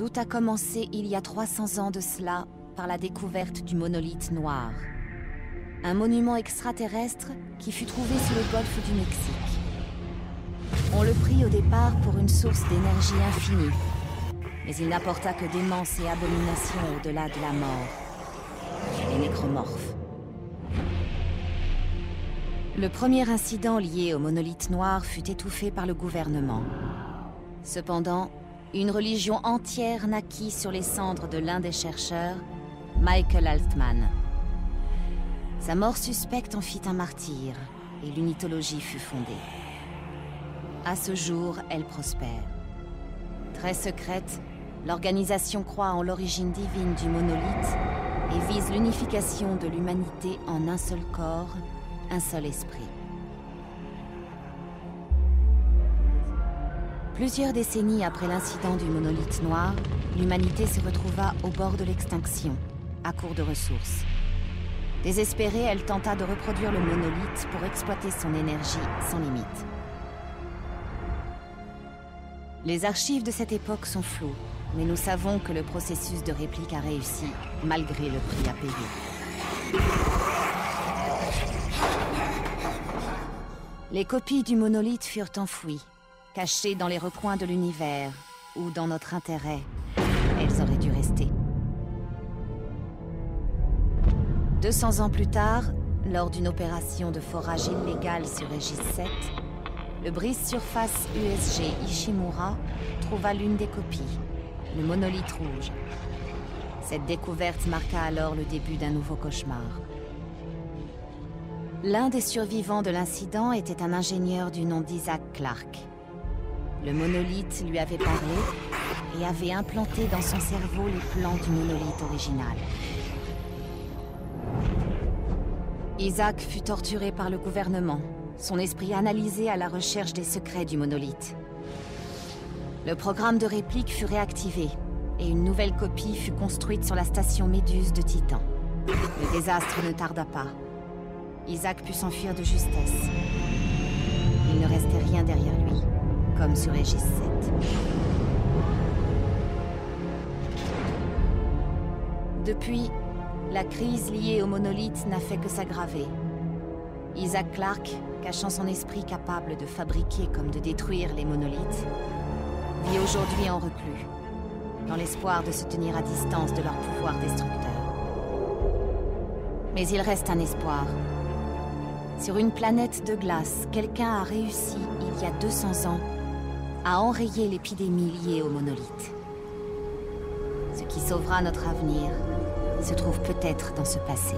Tout a commencé il y a 300 ans de cela par la découverte du monolithe noir. Un monument extraterrestre qui fut trouvé sous le golfe du Mexique. On le prit au départ pour une source d'énergie infinie, mais il n'apporta que démence et abomination au-delà de la mort. Les nécromorphes. Le premier incident lié au monolithe noir fut étouffé par le gouvernement. Cependant, une religion entière naquit sur les cendres de l'un des chercheurs, Michael Altman. Sa mort suspecte en fit un martyr, et l'unitologie fut fondée. À ce jour, elle prospère. Très secrète, l'organisation croit en l'origine divine du monolithe et vise l'unification de l'humanité en un seul corps, un seul esprit. Plusieurs décennies après l'incident du monolithe noir, l'humanité se retrouva au bord de l'extinction, à court de ressources. Désespérée, elle tenta de reproduire le monolithe pour exploiter son énergie sans limite. Les archives de cette époque sont floues, mais nous savons que le processus de réplique a réussi, malgré le prix à payer. Les copies du monolithe furent enfouies, cachées dans les recoins de l'univers, ou dans notre intérêt, elles auraient dû rester. 200 ans plus tard, lors d'une opération de forage illégal sur Régis 7, le brise-surface USG Ishimura trouva l'une des copies, le monolithe rouge. Cette découverte marqua alors le début d'un nouveau cauchemar. L'un des survivants de l'incident était un ingénieur du nom d'Isaac Clarke. Le monolithe lui avait parlé et avait implanté dans son cerveau les plans du monolithe original. Isaac fut torturé par le gouvernement, son esprit analysé à la recherche des secrets du monolithe. Le programme de réplique fut réactivé, et une nouvelle copie fut construite sur la station Méduse de Titan. Le désastre ne tarda pas. Isaac put s'enfuir de justesse. Il ne restait rien derrière lui, comme sur Aegis 7. Depuis, la crise liée au monolithe n'a fait que s'aggraver. Isaac Clarke, cachant son esprit capable de fabriquer comme de détruire les monolithes, vit aujourd'hui en reclus, dans l'espoir de se tenir à distance de leur pouvoir destructeur. Mais il reste un espoir. Sur une planète de glace, quelqu'un a réussi, il y a 200 ans, à enrayer l'épidémie liée au monolithe. Ce qui sauvera notre avenir se trouve peut-être dans ce passé.